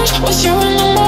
What's your in love?